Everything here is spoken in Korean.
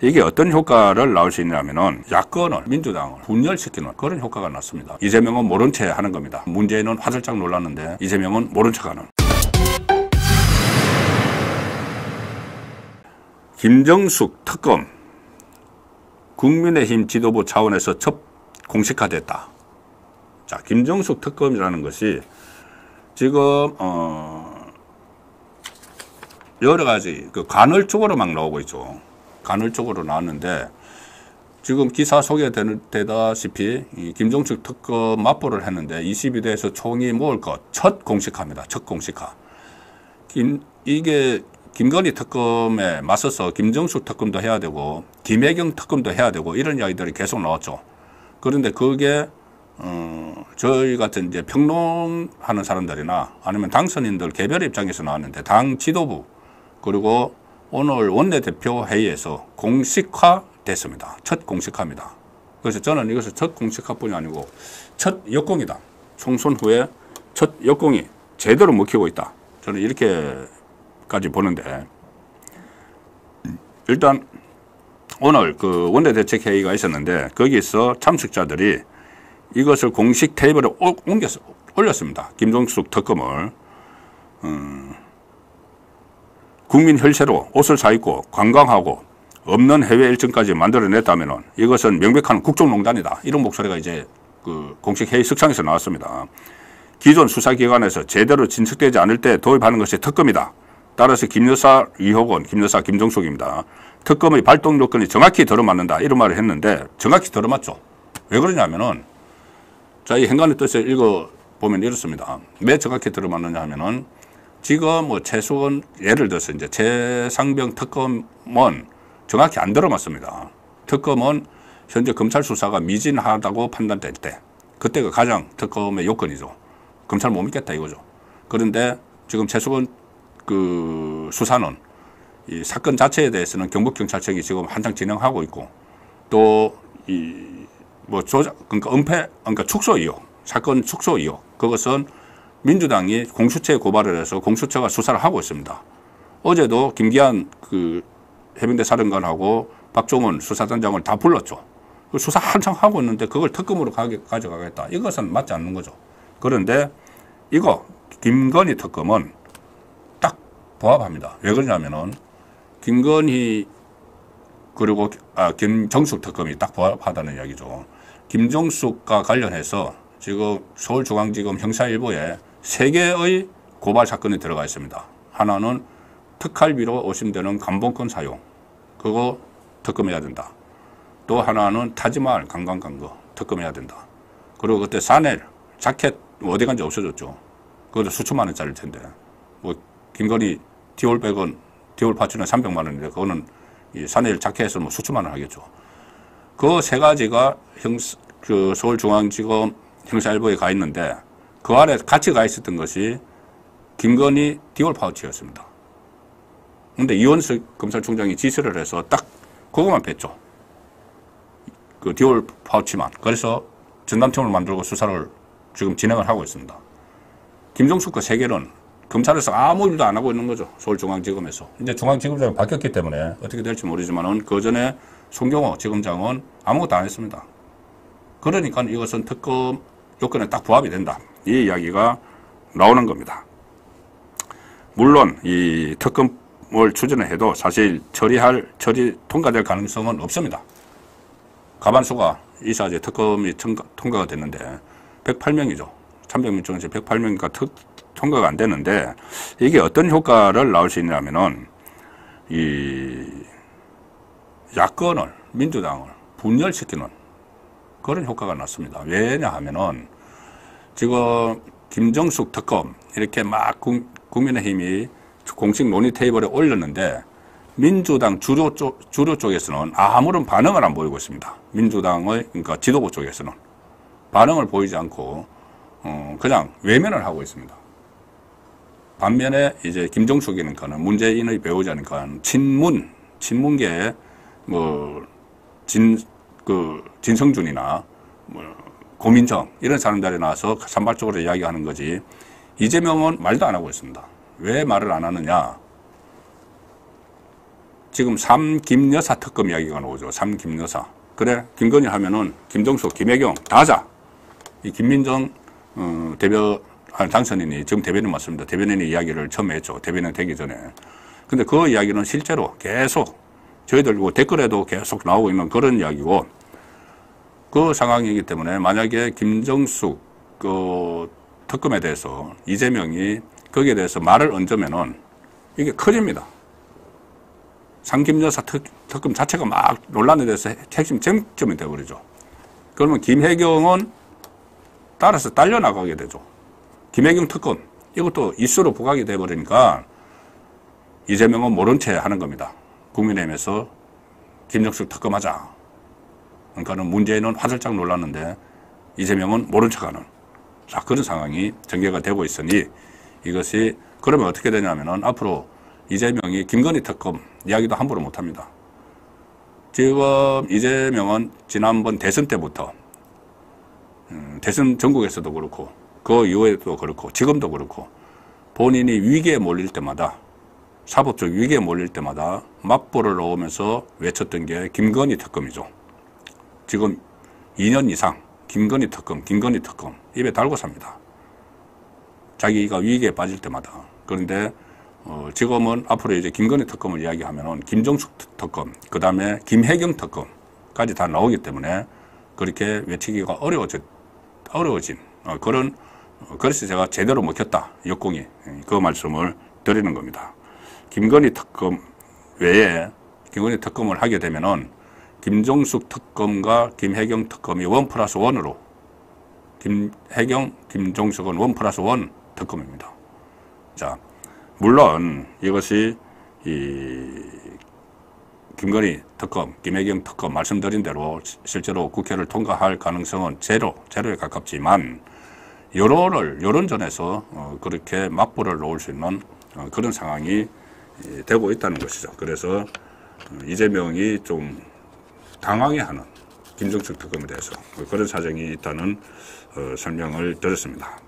이게 어떤 효과를 나올 수 있냐면은 야권을 민주당을 분열시키는 그런 효과가 났습니다. 이재명은 모른 채 하는 겁니다. 문재인은 화들짝 놀랐는데 이재명은 모른 척하는. 김정숙 특검 국민의힘 지도부 차원에서 첫 공식화됐다. 자, 김정숙 특검이라는 것이 지금 어 여러 가지 그 간헐적으로 막 나오고 있죠. 간헐적으로 나왔는데 지금 기사 소개되다시피 이 김정숙 특검 맞보를 했는데 22대에서 총이 모을 것 첫 공식화입니다. 첫 공식화. 김, 이게 김건희 특검에 맞서서 김정숙 특검도 해야 되고 김혜경 특검도 해야 되고 이런 이야기들이 계속 나왔죠. 그런데 그게 어, 저희 같은 이제 평론하는 사람들이나 아니면 당선인들 개별 입장에서 나왔는데 당 지도부 그리고 오늘 원내대표 회의에서 공식화 됐습니다. 첫 공식화입니다. 그래서 저는 이것을 첫 공식화뿐이 아니고 첫 역공이다. 총선 후에 첫 역공이 제대로 먹히고 있다. 저는 이렇게까지 보는데 일단 오늘 그 원내대책회의가 있었는데 거기서 참석자들이 이것을 공식 테이블에 옮겨서 올렸습니다. 김종숙 특검을 음, 국민 혈세로 옷을 사입고 관광하고 없는 해외 일정까지 만들어냈다면 이것은 명백한 국정농단이다. 이런 목소리가 이제 그 공식 회의 석상에서 나왔습니다. 기존 수사기관에서 제대로 진척되지 않을 때 도입하는 것이 특검이다. 따라서 김여사 의혹은 김여사 김종숙입니다. 특검의 발동 요건이 정확히 들어맞는다. 이런 말을 했는데 정확히 들어맞죠. 왜 그러냐면은 자, 이 행간의 뜻을 읽어보면 이렇습니다. 왜 정확히 들어맞느냐 하면은 지금 뭐 최수원 예를 들어서 이제 최상병 특검은 정확히 안 들어맞습니다. 특검은 현재 검찰 수사가 미진하다고 판단될 때 그때가 가장 특검의 요건이죠. 검찰 못 믿겠다 이거죠. 그런데 지금 최수원 그 수사는 이 사건 자체에 대해서는 경북경찰청이 지금 한창 진행하고 있고 또 이 뭐 조작 그러니까 은폐 그러니까 축소 의혹 사건 축소 의혹 그것은 민주당이 공수처에 고발을 해서 공수처가 수사를 하고 있습니다. 어제도 김기한 그 해병대 사령관하고 박종원 수사단장을 다 불렀죠. 그 수사 한창 하고 있는데 그걸 특검으로 가게, 가져가겠다. 이것은 맞지 않는 거죠. 그런데 이거 김건희 특검은 딱 부합합니다. 왜 그러냐면은 김건희 그리고 아, 김정숙 특검이 딱 부합하다는 이야기죠. 김정숙과 관련해서 지금 서울중앙지검 형사일부에 세 개의 고발 사건이 들어가 있습니다. 하나는 특할비로 오심되는 감봉권 사용 그거 특검해야 된다. 또 하나는 타지마을 관광광거 특검해야 된다. 그리고 그때 사넬 자켓 어디 간지 없어졌죠. 그것도 수천만 원짜리일 텐데 뭐 김건희 디올백은 디올 파우치는 300만 원인데 그거는 이 샤넬 자켓에서 뭐 수천만 원 하겠죠. 그 세 가지가 형, 그 서울중앙지검 형사 일부에 가 있는데 그 아래 같이 가 있었던 것이 김건희 디올 파우치였습니다. 근데 이원석 검찰총장이 지시를 해서 딱 그것만 뺐죠. 그 디올 파우치만. 그래서 전담팀을 만들고 수사를 지금 진행을 하고 있습니다. 김종숙 그 세계는 검찰에서 아무 일도 안 하고 있는 거죠. 서울중앙지검에서. 이제 중앙지검장이 바뀌었기 때문에 어떻게 될지 모르지만은 그 전에 송경호 지검장은 아무것도 안 했습니다. 그러니까 이것은 특검 요건에 딱 부합이 된다. 이 이야기가 나오는 겁니다. 물론 이 특검을 추진을 해도 사실 처리할 처리 통과될 가능성은 없습니다. 가반수가 이사제 특검이 통과, 가 됐는데 108명이죠. 300명 중에서 108명이니까 특, 통과가 안 되는데 이게 어떤 효과를 나올 수 있냐면은 이 야권을 민주당을 분열시키는 그런 효과가 났습니다. 왜냐하면은 지금 김정숙 특검 이렇게 막 국민의힘이 공식 논의 테이블에 올렸는데 민주당 주류 쪽, 주류 쪽에서는 아무런 반응을 안 보이고 있습니다. 민주당의 그러니까 지도부 쪽에서는 반응을 보이지 않고 어, 그냥 외면을 하고 있습니다. 반면에 이제 김정숙이니까는 문재인의 배우자니까 친문, 친문계의 뭐, 진, 그, 진성준이나 뭐, 고민정 이런 사람들이 나와서 산발적으로 이야기하는 거지 이재명은 말도 안 하고 있습니다. 왜 말을 안 하느냐? 지금 삼김여사 특검 이야기가 나오죠. 삼김여사. 그래 김건희 하면은 김정수, 김혜경, 다자. 이 김민정 어, 대변 아니, 당선인이 지금 대변인 맞습니다. 대변인이 이야기를 처음 했죠. 대변인 되기 전에. 근데 그 이야기는 실제로 계속 저희들 뭐 댓글에도 계속 나오고 있는 그런 이야기고 그 상황이기 때문에 만약에 김정숙 그 특검에 대해서 이재명이 거기에 대해서 말을 얹으면은 이게 커집니다. 상김 여사 특, 특검 자체가 막 논란에 대해서 핵심 쟁점이 되어버리죠. 그러면 김혜경은 따라서 딸려나가게 되죠. 김혜경 특검 이것도 이슈로 부각이 돼버리니까 이재명은 모른 채 하는 겁니다. 국민의힘에서 김정숙 특검하자. 그러니까는 문재인은 화들짝 놀랐는데 이재명은 모른 척하는 자 그런 상황이 전개가 되고 있으니 이것이 그러면 어떻게 되냐면은 앞으로 이재명이 김건희 특검 이야기도 함부로 못합니다. 지금 이재명은 지난번 대선 때부터 음, 대선 전국에서도 그렇고 그 이후에도 그렇고 지금도 그렇고 본인이 위기에 몰릴 때마다 사법적 위기에 몰릴 때마다 맞불을 놓으면서 외쳤던 게 김건희 특검이죠. 지금 2년 이상 김건희 특검, 김건희 특검 입에 달고 삽니다. 자기가 위기에 빠질 때마다. 그런데 어, 지금은 앞으로 이제 김건희 특검을 이야기하면은 김정숙 특검, 그 다음에 김혜경 특검까지 다 나오기 때문에 그렇게 외치기가 어려워진, 어려워진 어, 그런 어, 그래서 제가 제대로 먹혔다 역공이 그 말씀을 드리는 겁니다. 김건희 특검 외에 김건희 특검을 하게 되면은 김정숙 특검과 김혜경 특검이 원 플러스 원으로 김혜경, 김정숙은 원 플러스 원 특검입니다. 자, 물론 이것이 이 김건희 특검, 김혜경 특검 말씀드린 대로 실제로 국회를 통과할 가능성은 제로, 제로에 가깝지만 여론을 여론전에서 어, 그렇게 맞불을 놓을 수 있는 어, 그런 상황이 되고 있다는 것이죠. 그래서 어, 이재명이 좀 당황해 하는 김정숙 특검에 대해서 그런 사정이 있다는 설명을 드렸습니다.